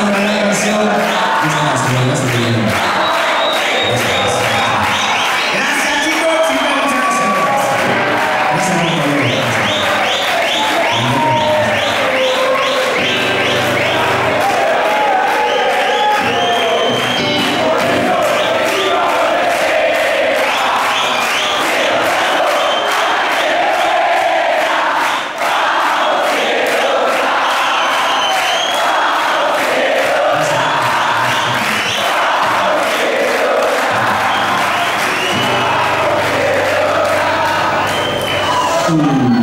Brasil. Ooh.